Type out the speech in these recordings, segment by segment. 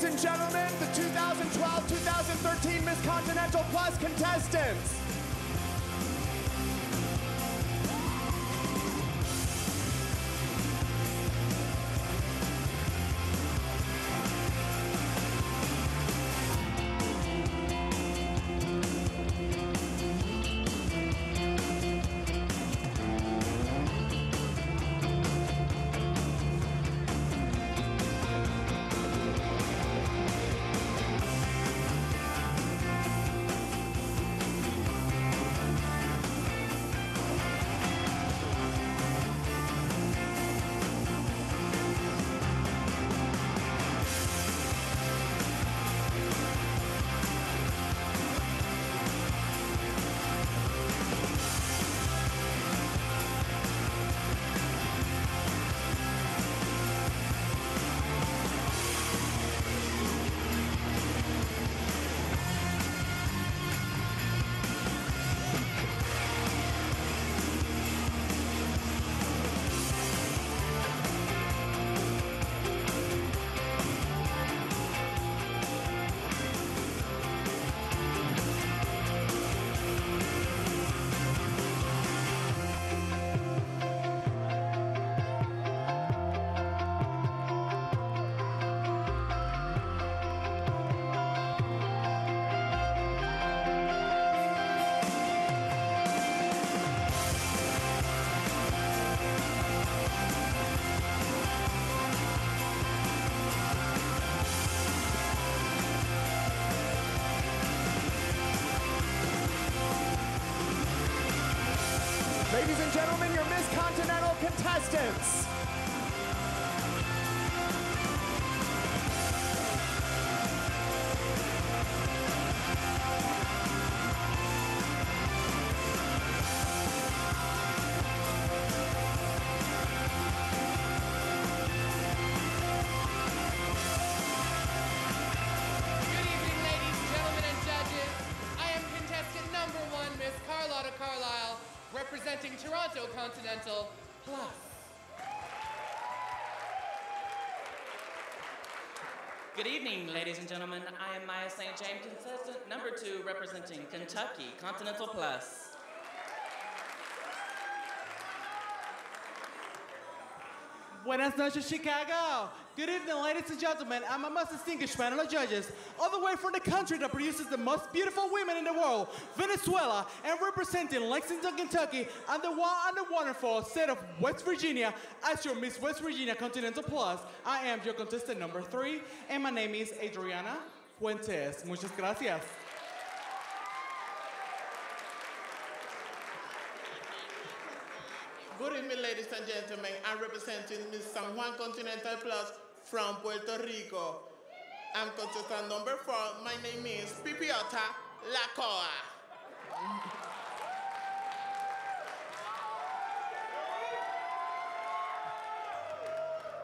Ladies and gentlemen, the 2012-2013 Miss Continental Plus contestants. Ladies and gentlemen, your Miss Continental contestants. Toronto Continental Plus. Good evening, ladies and gentlemen. I am Maya St. James, contestant number two, representing Kentucky Continental Plus. Buenas noches, Chicago. Good evening, ladies and gentlemen. I'm a most distinguished panel of judges, all the way from the country that produces the most beautiful women in the world, Venezuela, and representing Lexington, Kentucky, and the one and the wonderful state of West Virginia as your Miss West Virginia Continental Plus. I am your contestant number three, and my name is Adriana Fuentes. Muchas gracias. Good evening, ladies and gentlemen. I'm representing Miss San Juan Continental Plus from Puerto Rico. I'm contestant number four. My name is Pipiota Lacoa.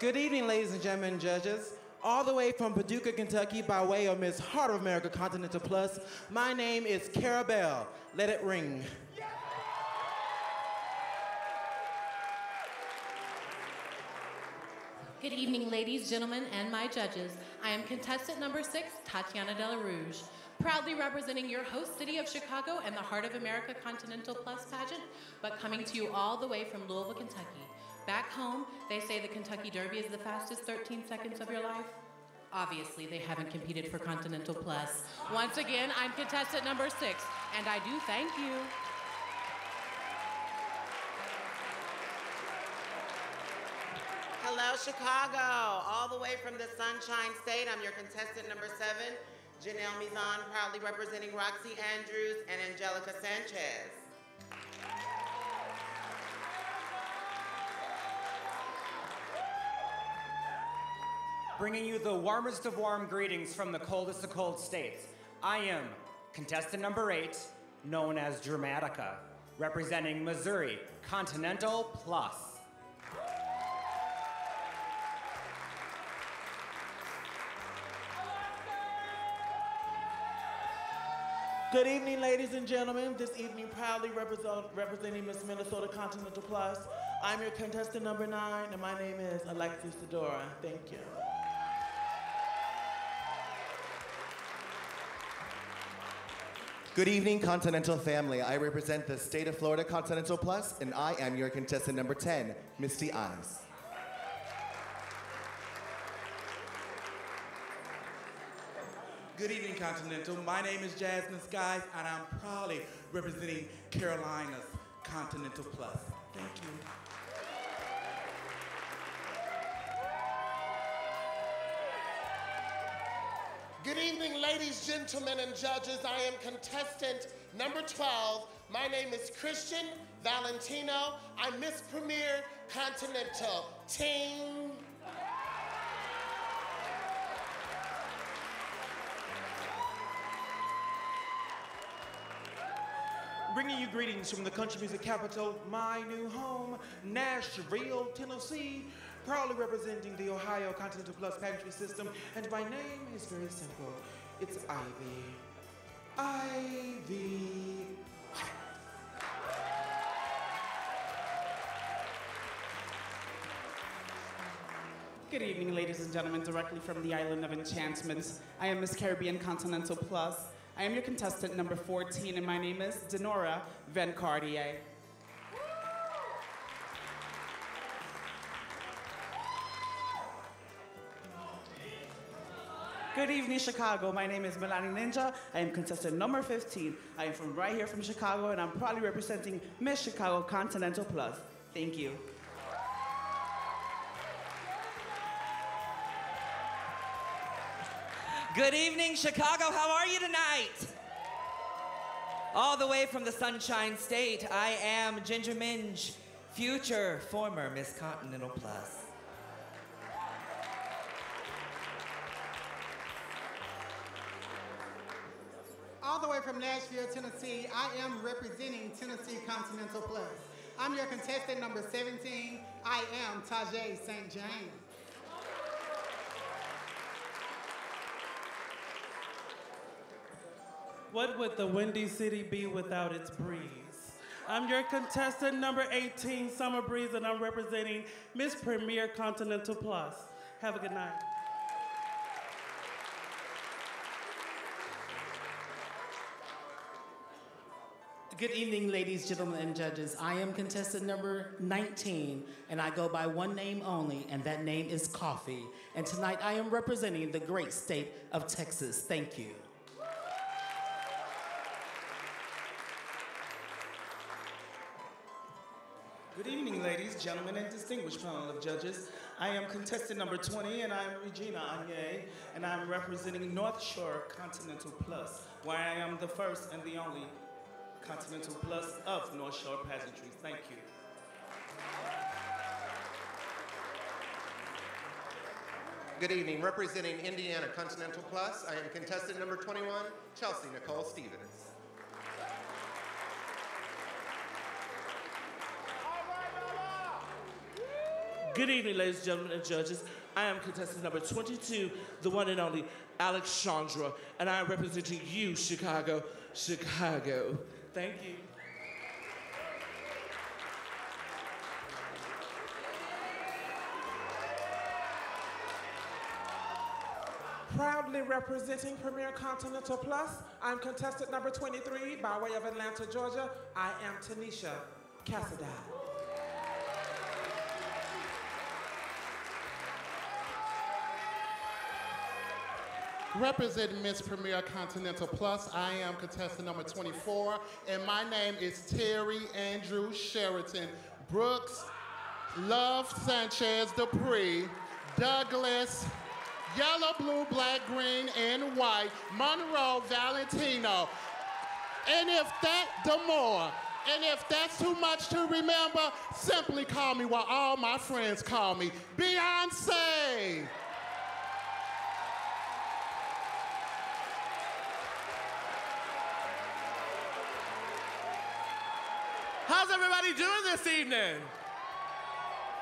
Good evening, ladies and gentlemen, judges. All the way from Paducah, Kentucky, by way of Miss Heart of America Continental Plus, my name is Cara Bell. Let it ring. Good evening, ladies, gentlemen, and my judges. I am contestant number six, Tatiana Dela Rouge, proudly representing your host city of Chicago and the Heart of America Continental Plus pageant, but coming to you all the way from Louisville, Kentucky. Back home, they say the Kentucky Derby is the fastest 13 seconds of your life. Obviously, they haven't competed for Continental Plus. Once again, I'm contestant number six, and I do thank you. Chicago. All the way from the Sunshine State, I'm your contestant number seven, Janelle Mizan, proudly representing Roxy Andrews and Angelica Sanchez. bringing you the warmest of warm greetings from the coldest of cold states. I am contestant number eight, known as Dramatica, representing Missouri Continental Plus. Good evening, ladies and gentlemen. This evening, proudly represent, representing Miss Minnesota Continental Plus, I'm your contestant number nine, and my name is Alexis Sedora. Thank you. Good evening, Continental family. I represent the state of Florida Continental Plus, and I am your contestant number 10, Misty Eyes. Good evening, Continental. My name is Jasmine Skies, and I'm proudly representing Carolina's Continental Plus. Thank you. Good evening, ladies, gentlemen, and judges. I am contestant number 12. My name is Christian Valentino. I'm Miss Premier Continental. Team. Greetings from the country music capital, my new home, Nashville, Tennessee. Proudly representing the Ohio Continental Plus pageantry system, and my name is very simple. It's Ivy. Ivy. Good evening, ladies and gentlemen, directly from the island of enchantments. I am Miss Caribbean Continental Plus. I am your contestant number 14, and my name is Denora Van Cartier. Good evening, Chicago. My name is Melanie Ninja. I am contestant number 15. I am from right here from Chicago, and I'm proudly representing Miss Chicago Continental Plus. Thank you. Good evening, Chicago. How are you tonight? All the way from the Sunshine State, I am Ginger Minj, future former Miss Continental Plus. All the way from Nashville, Tennessee, I am representing Tennessee Continental Plus. I'm your contestant number 17. I am Tajay St. James. What would the Windy City be without its breeze? I'm your contestant number 18, Summer Breeze, and I'm representing Miss Premier Continental Plus. Have a good night. Good evening, ladies, gentlemen, and judges. I am contestant number 19, and I go by one name only, and that name is Coffee. And tonight I am representing the great state of Texas. Thank you. Ladies, gentlemen, and distinguished panel of judges. I am contestant number 20, and I'm Regina Anye, and I'm representing North Shore Continental Plus, where I am the first and the only Continental Plus of North Shore Pageantry. Thank you. Good evening. Representing Indiana Continental Plus, I am contestant number 21, Chelsea Nicole Stevens. Good evening, ladies gentlemen and judges. I am contestant number 22, the one and only Alex Chandra, and I am representing you, Chicago, Chicago. Thank you. Proudly representing Premier Continental Plus, I'm contestant number 23 by way of Atlanta, Georgia. I am Tanisha Cassidy. Representing Miss Premier Continental Plus, I am contestant number 24, and my name is Terry Andrew Sheraton. Brooks, Love Sanchez Dupree, Douglas, Yellow, Blue, Black, Green, and White, Monroe Valentino. And if that, Demore. And if that's too much to remember, simply call me while all my friends call me, Beyonce. How's everybody doing this evening?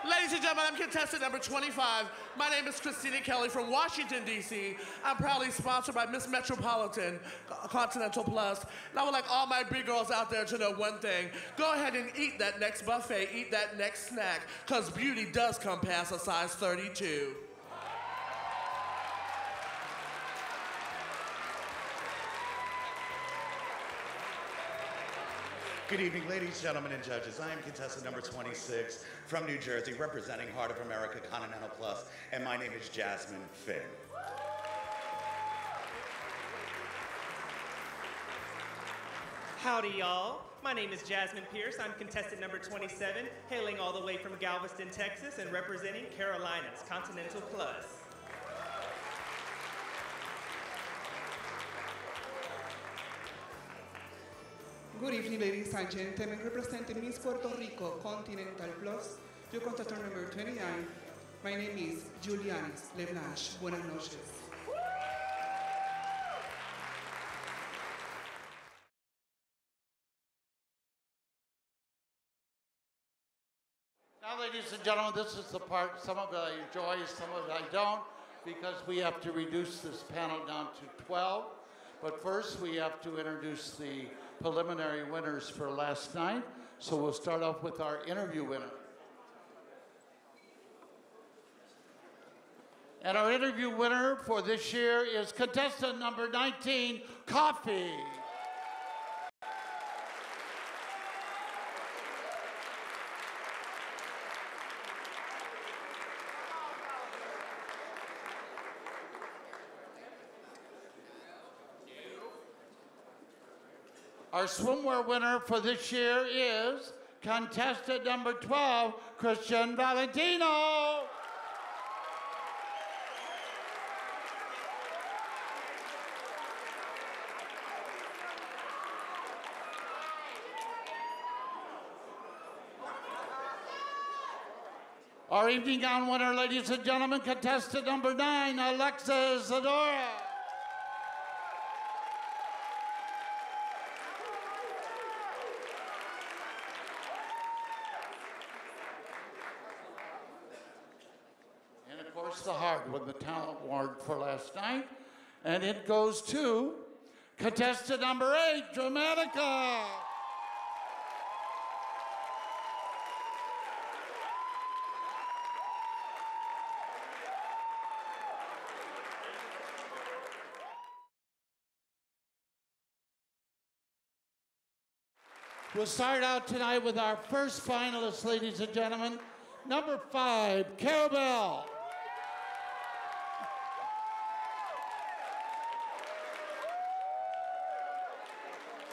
Ladies and gentlemen, I'm contestant number 25. My name is Christina Kelly from Washington, D.C. I'm proudly sponsored by Miss Metropolitan Continental Plus. And I would like all my big girls out there to know one thing. Go ahead and eat that next buffet, eat that next snack, because beauty does come past a size 32. Good evening, ladies, gentlemen, and judges. I am contestant number 26 from New Jersey, representing Heart of America Continental Plus, and my name is Jasmine Finn. Howdy, y'all. My name is Jasmine Pierce. I'm contestant number 27, hailing all the way from Galveston, Texas, and representing Carolinas Continental Plus. Good evening, ladies and gentlemen. Representing Miss Puerto Rico Continental Plus, your contestant number 29. My name is Julianis Leblanche. Buenas noches. Now, ladies and gentlemen, this is the part, some of I enjoy, some of I don't, because we have to reduce this panel down to 12. But first, we have to introduce the preliminary winners for last night. So we'll start off with our interview winner. And our interview winner for this year is contestant number 19, Coffee. Our swimwear winner for this year is contestant number 12, Christian Valentino. Our evening gown winner, ladies and gentlemen, contestant number nine, Alexis Zadora. And of course, the heart won the talent award for last night. And it goes to contestant number eight, Dramatica. We'll start out tonight with our first finalist, ladies and gentlemen. Number five, Carol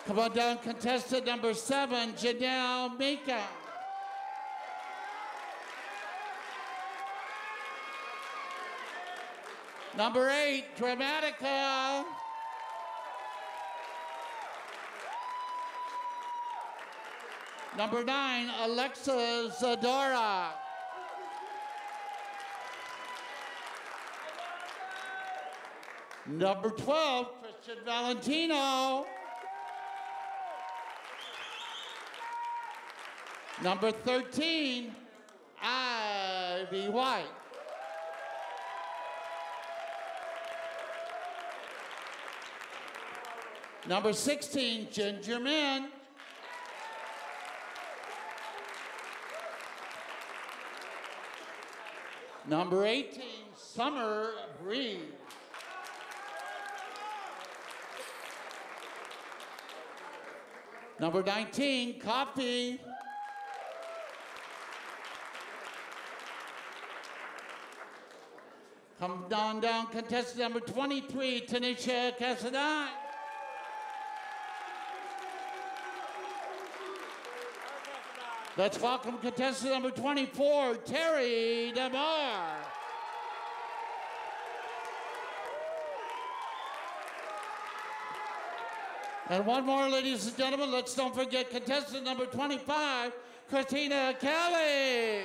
Come on down, contestant number seven, Janelle Mika. Number eight, Dramatica. Number nine, Alexa Zadora. Number 12, Christian Valentino. Number 13, Ivy White. Number 16, Ginger Minj. Number 18, Summer Breeze. Number 19, Coffee. Come down, down, contestant number 23, Tanisha Casadine. Let's welcome contestant number 24, Terry DeMar. And one more, ladies and gentlemen, let's don't forget contestant number 25, Christina Kelly.